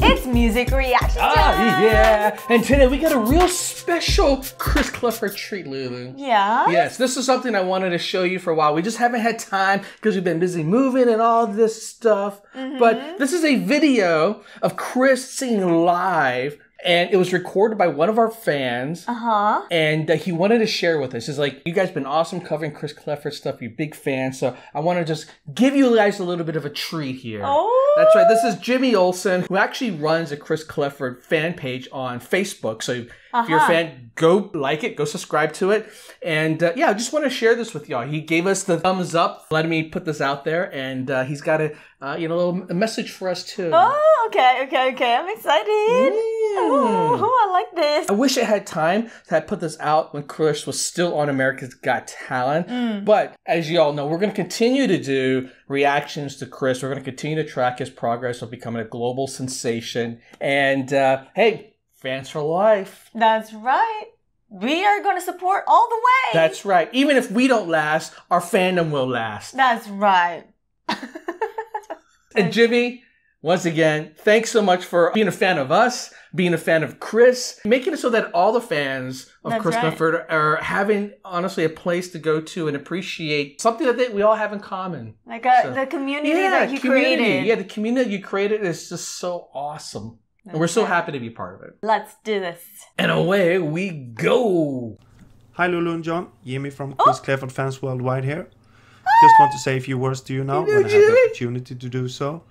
It's music reaction Ah, yeah. And today we got a real special Chris Kläfford treat, Lulu. Yeah. Yes, this is something I wanted to show you for a while. We just haven't had time because we've been busy moving and all this stuff. Mm-hmm. But this is a video of Chris singing live, and it was recorded by one of our fans. Uh huh. And uh, he wanted to share with us. He's like, you guys been awesome covering Chris Kläfford stuff. You're big fans. So I want to just give you guys a little bit of a treat here. Oh. That's right. This is Jimmy Olsen, who actually runs a Chris Kläfford fan page on Facebook. So if you're a Uh-huh. fan, go like it, go subscribe to it. And uh, yeah, I just want to share this with y'all. He gave us the thumbs up, letting me put this out there. And uh, he's got a, uh, you know, little message for us too. Oh, okay, okay, okay. I'm excited. Yeah. Oh, I like this. I wish I had time to have put this out when Chris was still on America's Got Talent. Mm. But as you all know, we're going to continue to do reactions to Chris. We're going to continue to track his progress of becoming a global sensation. And uh, hey, fans for life. That's right. We are going to support all the way. That's right. Even if we don't last, our fandom will last. That's right. And Jimmy, once again, thanks so much for being a fan of us, being a fan of Chris, making it so that all the fans of That's Chris right. Kläfford are having honestly a place to go to and appreciate something that they, we all have in common. Like uh, So- the community that you community. created. Yeah, the community you created is just so awesome. And we're so happy to be part of it. Let's do this. And away we go. Hi Lulu and John, Jimmy from Oh. Chris Kläfford Fans Worldwide here. Just want to say a few words to you now when I have the opportunity to do so.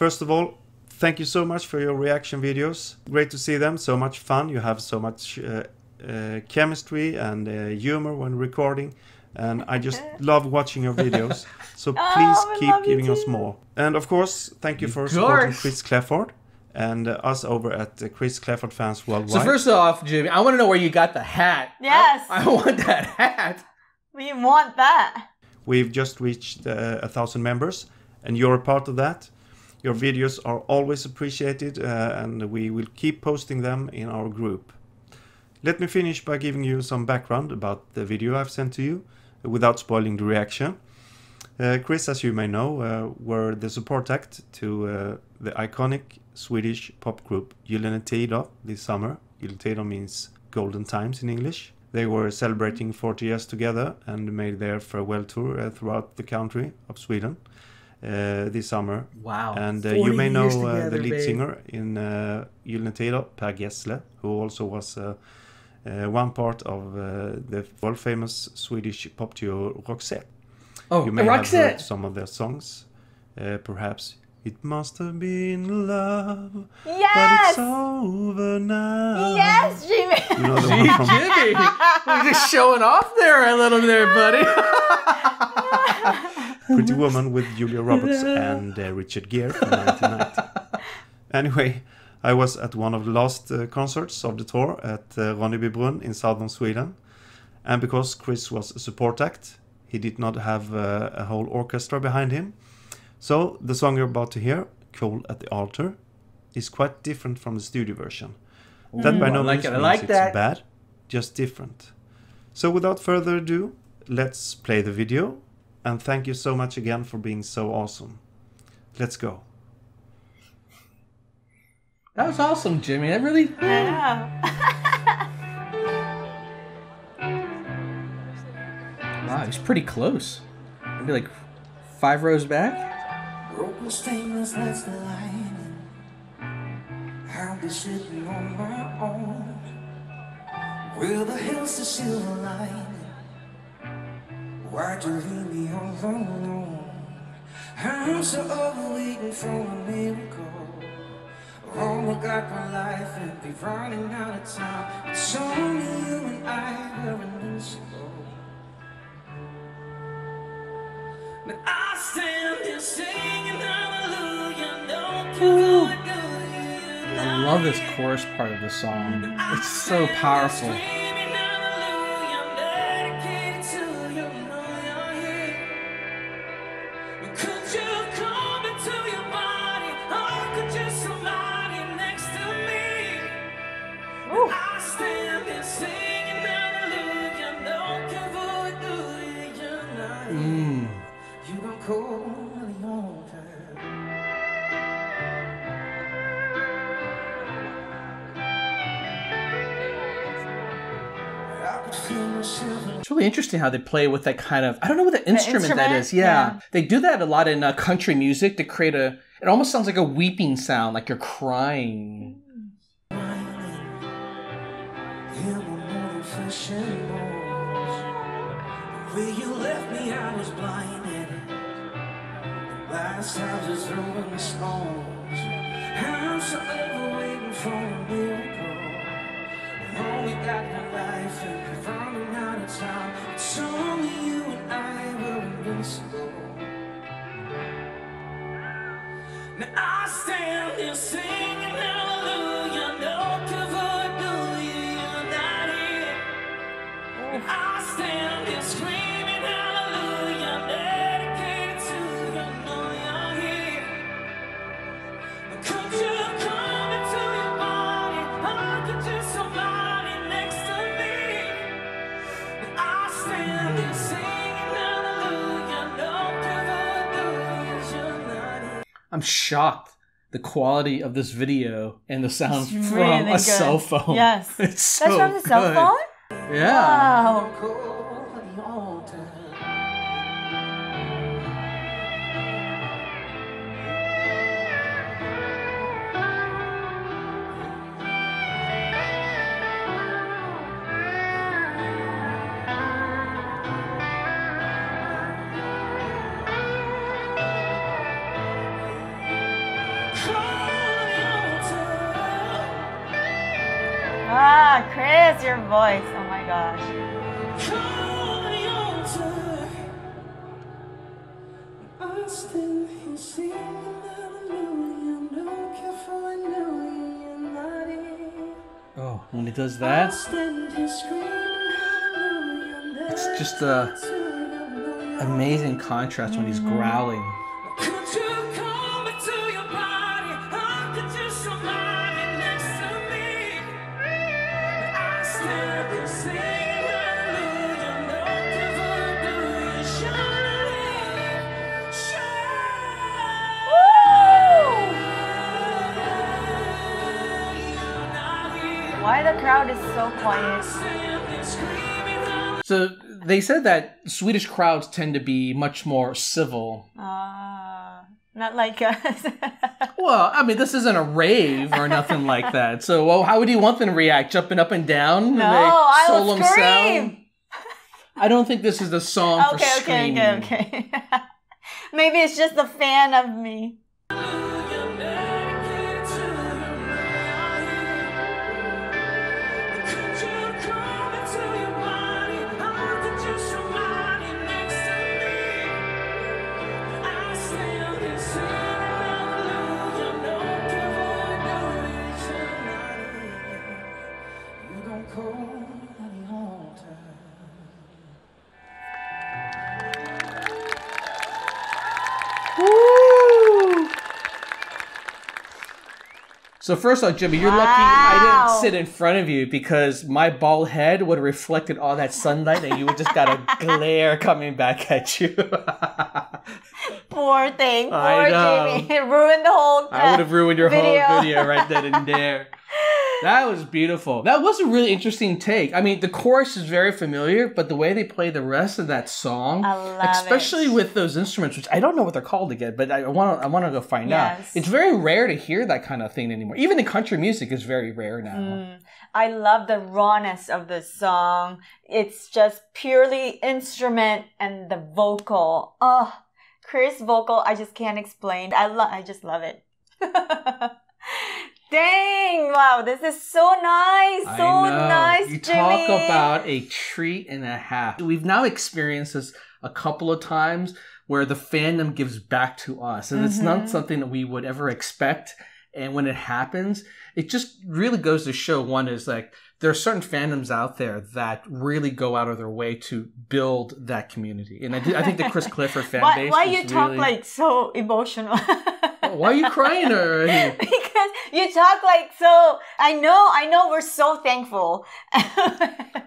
First of all, thank you so much for your reaction videos. Great to see them, so much fun. You have so much uh, uh, chemistry and uh, humor when recording. And I just love watching your videos. So Oh, please I keep giving us more. And of course, thank you for Of supporting. Chris Kläfford and uh, us over at uh, Chris Kläfford Fans Worldwide. So first off, Jimmy, I want to know where you got the hat. Yes. I, I want that hat. We want that. We've just reached uh, a thousand members, and you're a part of that. Your videos are always appreciated, uh, and we will keep posting them in our group. Let me finish by giving you some background about the video I've sent to you, without spoiling the reaction. Uh, Chris, as you may know, uh, were the support act to uh, the iconic Swedish pop group Gyllene this summer. Gyllene means golden times in English. They were celebrating 40 years together and made their farewell tour uh, throughout the country of Sweden uh, this summer. Wow. And uh, you 40 may know years uh, the lead babe. singer in uh, Gyllene Tider, Per Gessle, who also was uh, uh, one part of uh, the world famous Swedish pop duo Roxette. Oh, You may have heard Roxette. some of their songs. Uh, perhaps It must have been love, but Yes. it's over now. Yes, Jimmy. You know the one from Jimmy, you're just showing off there a little there, buddy. Pretty Woman with Julia Roberts and uh, Richard Gere from 1990. Anyway, I was at one of the last uh, concerts of the tour at uh, Ronnebybrunn in southern Sweden. And because Chris was a support act, he did not have uh, a whole orchestra behind him. So the song you're about to hear, Cold at the Altar, is quite different from the studio version. That by no like means it, I means like it's that. bad, just different. So without further ado, let's play the video. And thank you so much again for being so awesome. Let's go. That was awesome, Jimmy. That really. Yeah. Wow, he's pretty close. Maybe like five rows back. Broken stainless that's the lining. I'll be sitting on my own. With the hills to silver lining. Why'd you leave me alone? I'm so over waiting for a miracle. Oh my God, my life would be running out of time. It's only you and I are invincible. But I stand here singing hallelujah, no good, I love this chorus part of the song. It's so powerful. It's really interesting how they play with that kind of I don't know what the instrument, that instrument? is. Yeah. Yeah. They do that a lot in uh, country music to create a it almost sounds like a weeping sound, like you're crying. Here only got one life and we're running out of time. It's only you and I were invincible. Now I stand here singing hallelujah, no cover, you, you're not here. And I stand I'm shocked the quality of this video and the sound It's from really a good. cell phone. Yes. It's so That's from the cell phone? Yeah. Wow. Call Your voice. Oh my gosh. Oh, when he does that, it's just a amazing contrast when he's mm-hmm. growling. Why the crowd is so quiet? Stand there screaming hallelujah. So they said that Swedish crowds tend to be much more civil. Ah, not like us. Well, I mean, this isn't a rave or nothing like that. So, well, how would you want them to react? Jumping up and down? No, I will scream. sound? I don't think this is the song for okay, okay, screaming. okay, okay. Maybe it's just a fan of me. Cold at the So first off, Jimmy, you're lucky I didn't sit in front of you because my bald head would have reflected all that sunlight and you would just got a glare coming back at you. Poor thing, poor. Jimmy. It ruined the whole. I would have ruined your video. whole video right then and there. That was beautiful. That was a really interesting take. I mean, the chorus is very familiar, but the way they play the rest of that song, I love especially it. with those instruments, which I don't know what they're called again, but I want to I want to go find out. It's very rare to hear that kind of thing anymore. Even in country music, is very rare now. Mm, I love the rawness of the song. It's just purely instrument and the vocal. Oh, Chris' vocal, I just can't explain. I love. I just love it. Dang! Wow, this is so nice. So I know. nice, You Jimmy. talk about a treat and a half. We've now experienced this a couple of times where the fandom gives back to us, and it's Mhm. not something that we would ever expect. And when it happens, it just really goes to show one is like there are certain fandoms out there that really go out of their way to build that community. And I, do, I think the Chris Kläfford fan Why, base why you talk really- like so emotional? Why are you crying already? because you talk like so. I know, I know. We're so thankful.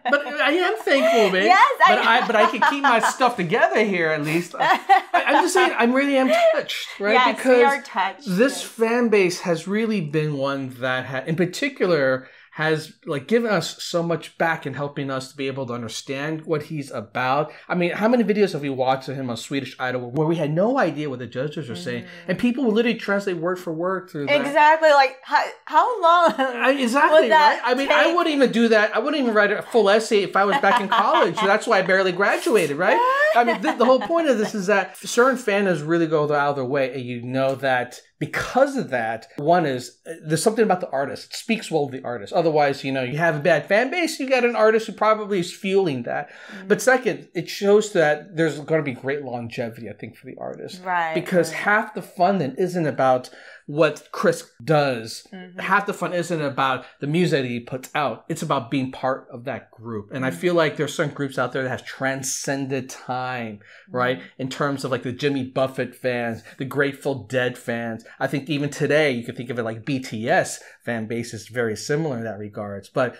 But I am thankful, man. Yes, but know. I but I can keep my stuff together here at least. I, I'm just saying, I'm really am touched, right? yes, because we are touched. this fan base has really been one that, had, in particular, has like given us so much back in helping us to be able to understand what he's about. I mean, how many videos have we watched of him on Swedish Idol where we had no idea what the judges were saying, mm-hmm. and people would literally translate word for word through that. Exactly. Like how, how long? I, exactly right. I mean, I wouldn't even do that. I wouldn't even write a full essay if I was back in college. That's why I barely graduated, right? I mean, the, the whole point of this is that certain fans really go out of their way, and you know that because of that. One is uh, there's something about the artist. It speaks well of the artist. Otherwise, you know, you have a bad fan base. You got an artist who probably is fueling that. Mm-hmm. But second, it shows that there's going to be great longevity. I think for the artist, Right, Because right. half the fun then isn't about what Chris does. Mm-hmm. Half the fun isn't about the music that he puts out. It's about being part of that group. And I Mm-hmm. feel like there's certain groups out there that have transcended time, right? Mm-hmm. In terms of like the Jimmy Buffett fans, the Grateful Dead fans. I think even today you could think of it like BTS fan base is very similar in that regards. But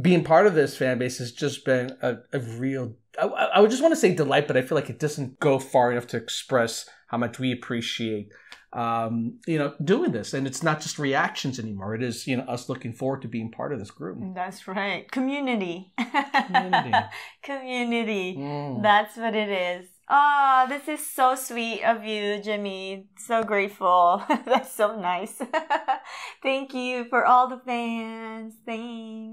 being part of this fan base has just been a, a real I, I would just want to say delight, but I feel like it doesn't go far enough to express how much we appreciate um, you know, doing this. And it's not just reactions anymore. It is, you know, us looking forward to being part of this group. That's right. Community. Community. Community. Mm. That's what it is. Ah, this is so sweet of you, Jimmy. So grateful. That's so nice. Thank you for all the fans. Thanks.